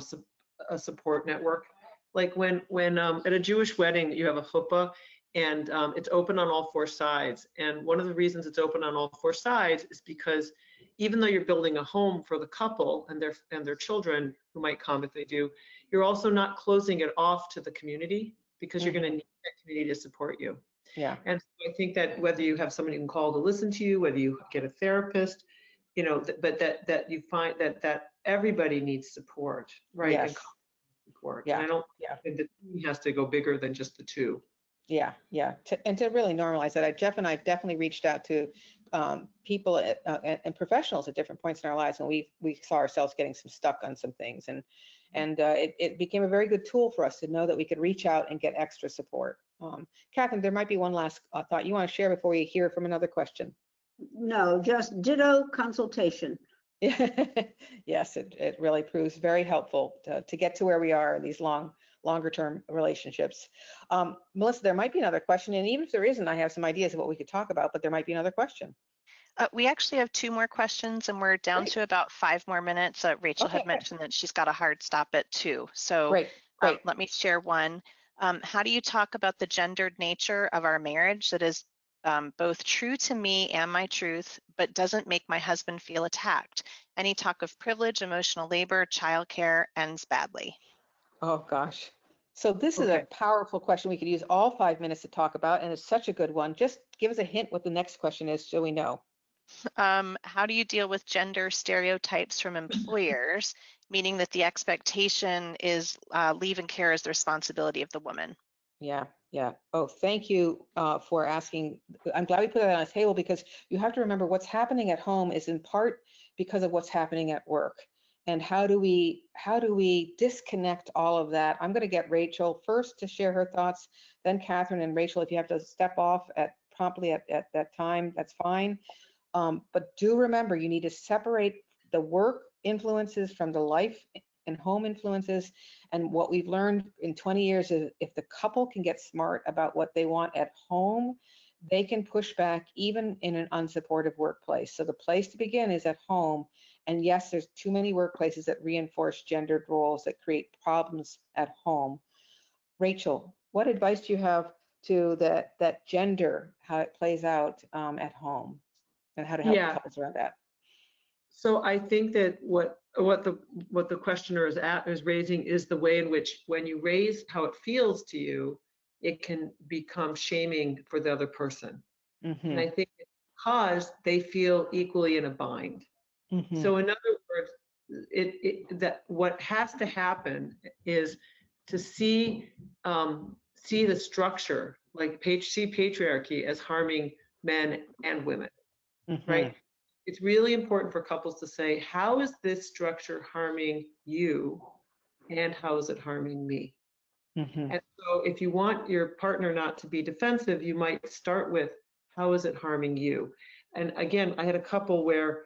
a support network, like when, when um, at a Jewish wedding, you have a chuppah and um, it's open on all four sides. And one of the reasons it's open on all four sides is because even though you're building a home for the couple and their, and their children who might come if they do, you're also not closing it off to the community because you're going to need that community to support you. Yeah, And so I think that whether you have somebody you can call to listen to you, whether you get a therapist, you know, th- but that, that you find that, that everybody needs support, right? And Yes. Support. Yeah, And I don't yeah. think the team has to go bigger than just the two. yeah, yeah. To- And to really normalize that, I- Jeff and I definitely reached out to um, people at- uh, and and professionals at different points in our lives when we, we saw ourselves getting some stuck on some things. And, and uh, it, it became a very good tool for us to know that we could reach out and get extra support. Um, Catherine, there might be one last uh, thought you want to share before we hear from another question. No, just ditto consultation. Yes, it, it really proves very helpful to, to get to where we are in these long, longer term relationships. Um, Melissa, there might be another question, and even if there isn't, I have some ideas of what we could talk about, but there might be another question. Uh, we actually have two more questions and we're down Great. to about five more minutes. Uh, Rachel Okay. had mentioned that she's got a hard stop at two. So Great, um, great. let me share one. Um, how do you talk about the gendered nature of our marriage that is um, both true to me and my truth, but doesn't make my husband feel attacked? Any talk of privilege, emotional labor, childcare ends badly. Oh, gosh. So this is a powerful question. We could use all five minutes to talk about, and it's such a good one. Just give us a hint what the next question is so we know. Um, how do you deal with gender stereotypes from employers, meaning that the expectation is uh, leave and care is the responsibility of the woman? Yeah, yeah. Oh, thank you uh, for asking. I'm glad we put that on the table because you have to remember what's happening at home is in part because of what's happening at work. And how do we how do we disconnect all of that? I'm going to get Rachel first to share her thoughts, then Catherine and Rachel. If you have to step off at promptly at, at that time, that's fine. Um, but do remember, you need to separate the work influences from the life and home influences. And what we've learned in 20 years is if the couple can get smart about what they want at home, they can push back even in an unsupportive workplace. So the place to begin is at home. And yes, there's too many workplaces that reinforce gendered roles that create problems at home. Rachel, what advice do you have to that that gender, how it plays out um, at home, and how to help Yeah. couples around that? So I think that what what the what the questioner is at is raising is the way in which when you raise how it feels to you, it can become shaming for the other person. And Mhm, I think because they feel equally in a bind. mhm, So in other words, it, it that what has to happen is to see um, see the structure like page see patriarchy as harming men and women mhm, right? It's really important for couples to say, how is this structure harming you? And how is it harming me? mhm, And so if you want your partner not to be defensive, you might start with, how is it harming you? And again, I had a couple where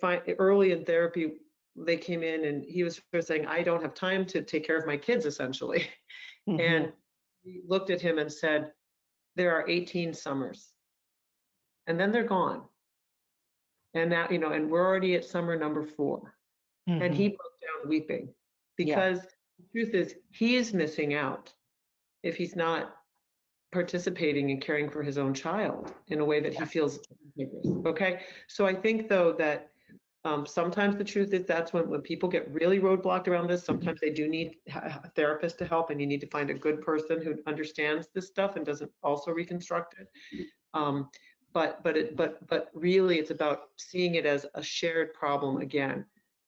fi- early in therapy, they came in and he was sort of saying, I don't have time to take care of my kids, essentially. mhm. And we looked at him and said, there are 18 summers. And then they're gone. And now, you know, and we're already at summer number four. And Mhm. he broke down weeping Yeah. because the truth is, he is missing out if he's not participating in caring for his own child in a way that he feels. Okay. So I think though that um, sometimes the truth is that's when, when people get really roadblocked around this, sometimes they do need a therapist to help and you need to find a good person who understands this stuff and doesn't also reconstruct it. Um, but but it but but really it's about seeing it as a shared problem again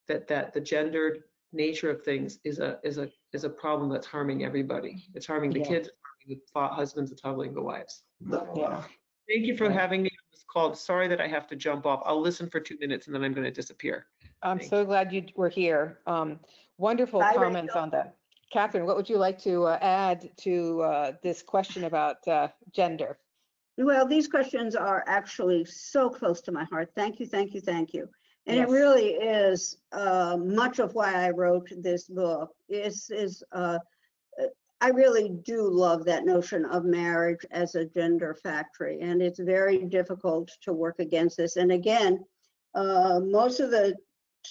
that that the gendered nature of things is a is a is a problem that's harming everybody it's harming the Yeah. kids it's harming the husbands it's harming the wives Yeah. thank you for Right. having me on this call sorry that i have to jump off i'll listen for two minutes and then i'm going to disappear I'm Thank so glad you were here. Um, Wonderful Bye, comments Rachel. on that. Catherine, what would you like to uh, add to uh, this question about uh, gender? Well, these questions are actually so close to my heart. Thank you, thank you, thank you. And it Yes. really is uh, much of why I wrote this book. Is is uh, uh, I really do love that notion of marriage as a gender factory, and it's very difficult to work against this. And again, uh, most of the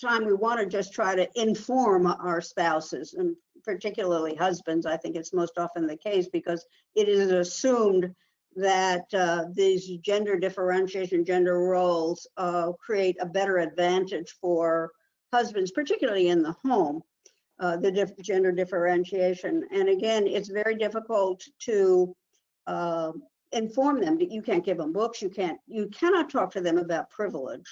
time we want to just try to inform our spouses, and particularly husbands. I think it's most often the case because it is assumed that uh, these gender differentiation, gender roles uh, create a better advantage for husbands, particularly in the home, uh, the gender differentiation. And again, it's very difficult to uh, inform them that you can't give them books, you can't, you cannot talk to them about privilege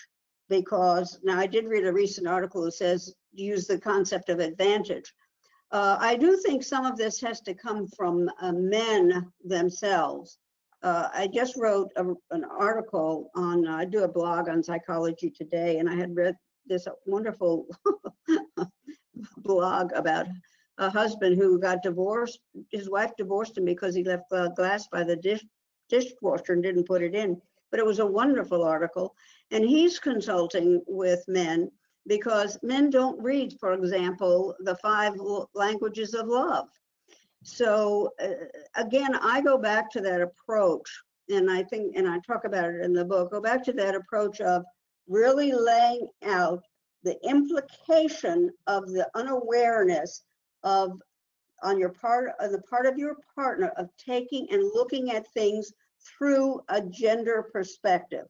because now I did read a recent article that says use the concept of advantage. Uh, I do think some of this has to come from uh, men themselves. Uh, I just wrote a, an article on, I do a blog on psychology today, and I had read this wonderful blog about a husband who got divorced. His wife divorced him because he left uh, glass by the dish, dishwasher and didn't put it in. But it was a wonderful article. And he's consulting with men because men don't read, for example, the five languages of love. So uh, again, I go back to that approach, and I think, and I talk about it in the book, go back to that approach of really laying out the implication of the unawareness of on your part on the part of your partner of taking and looking at things through a gender perspective.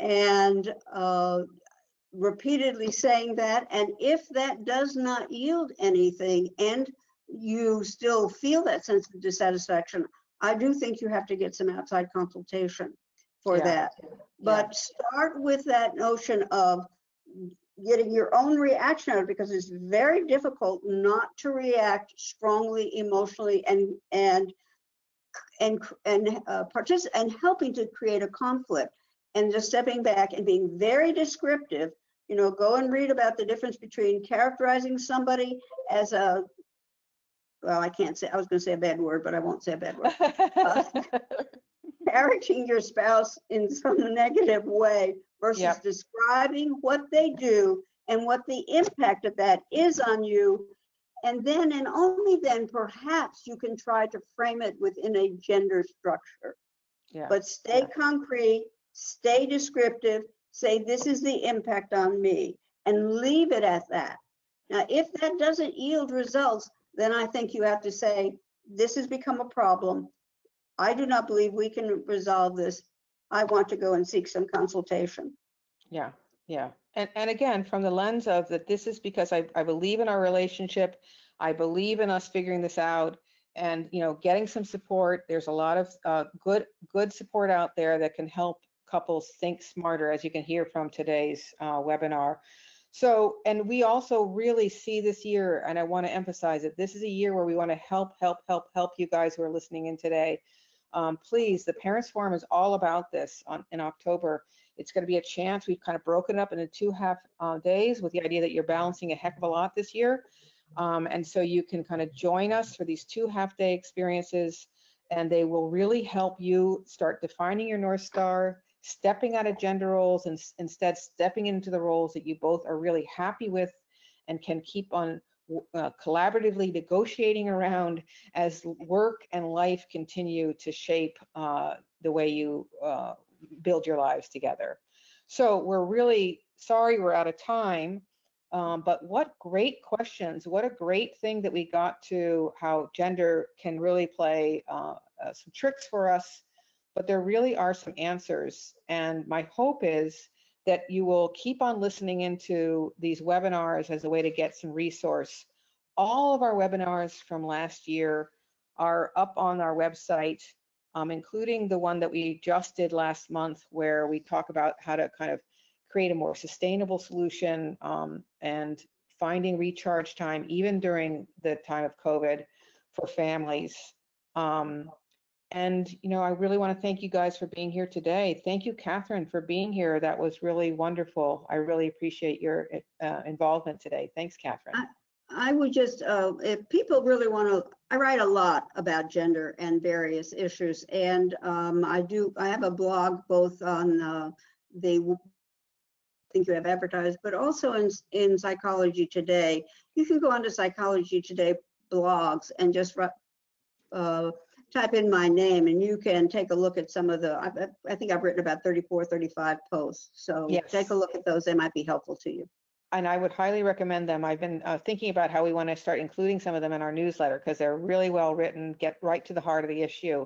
And uh, repeatedly saying that and if that does not yield anything and you still feel that sense of dissatisfaction i do think you have to get some outside consultation for Yeah. that. But start with that notion of getting your own reaction out because it's very difficult not to react strongly emotionally and and and and uh, partic- and helping to create a conflict and just stepping back and being very descriptive. You know go and read about the difference between characterizing somebody as a well i can't say i was going to say a bad word but i won't say a bad word uh, characterizing your spouse in some negative way versus Yep. describing what they do and what the impact of that is on you. And then and only then perhaps you can try to frame it within a gender structure. Yeah. But stay yeah. concrete, stay descriptive, say this is the impact on me and leave it at that. Now, if that doesn't yield results, then I think you have to say, this has become a problem. I do not believe we can resolve this. I want to go and seek some consultation. Yeah, yeah. And, and again, from the lens of that this is because I, I believe in our relationship. I believe in us figuring this out and, you know, getting some support. There's a lot of uh, good, good support out there that can help couples think smarter, as you can hear from today's uh, webinar. So, and we also really see this year, and I want to emphasize it, this is a year where we want to help, help, help, help you guys who are listening in today. Um, please, the Parents Forum is all about this on, in October. It's going to be a chance. We've kind of broken it up into two half uh, days with the idea that you're balancing a heck of a lot this year. Um, and so you can kind of join us for these two half day experiences, and they will really help you start defining your North Star, stepping out of gender roles and instead stepping into the roles that you both are really happy with and can keep on uh, collaboratively negotiating around as work and life continue to shape uh, the way you uh, build your lives together. So we're really sorry we're out of time, um, but what great questions. What a great thing that we got to how gender can really play uh, uh, some tricks for us but there really are some answers. And my hope is that you will keep on listening into these webinars as a way to get some resource. All of our webinars from last year are up on our website, um, including the one that we just did last month, where we talk about how to kind of create a more sustainable solution um, and finding recharge time, even during the time of COVID for families. Um, and, you know, I really want to thank you guys for being here today. Thank you, Catherine, for being here. That was really wonderful. I really appreciate your uh, involvement today. Thanks, Catherine. I would just, uh, if people really want to, I write a lot about gender and various issues. And um, I do, I have a blog both on uh, the, I think you have advertised, but also in, in Psychology Today. You can go onto Psychology Today blogs and just uh, type in my name and you can take a look at some of the, I, I think I've written about 34, 35 posts. So Yes. take a look at those. They might be helpful to you. And I would highly recommend them. I've been uh, thinking about how we want to start including some of them in our newsletter because they're really well written, get right to the heart of the issue.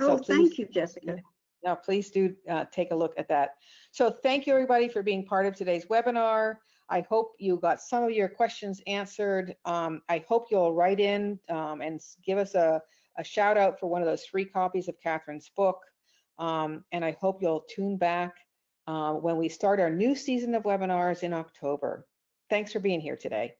So Oh, please- thank you, Jessica. Now, please do uh, take a look at that. So thank you, everybody, for being part of today's webinar. I hope you got some of your questions answered. Um, I hope you'll write in um, and give us a, a shout out for one of those free copies of Catherine's book. Um, and I hope you'll tune back uh, when we start our new season of webinars in October. Thanks for being here today.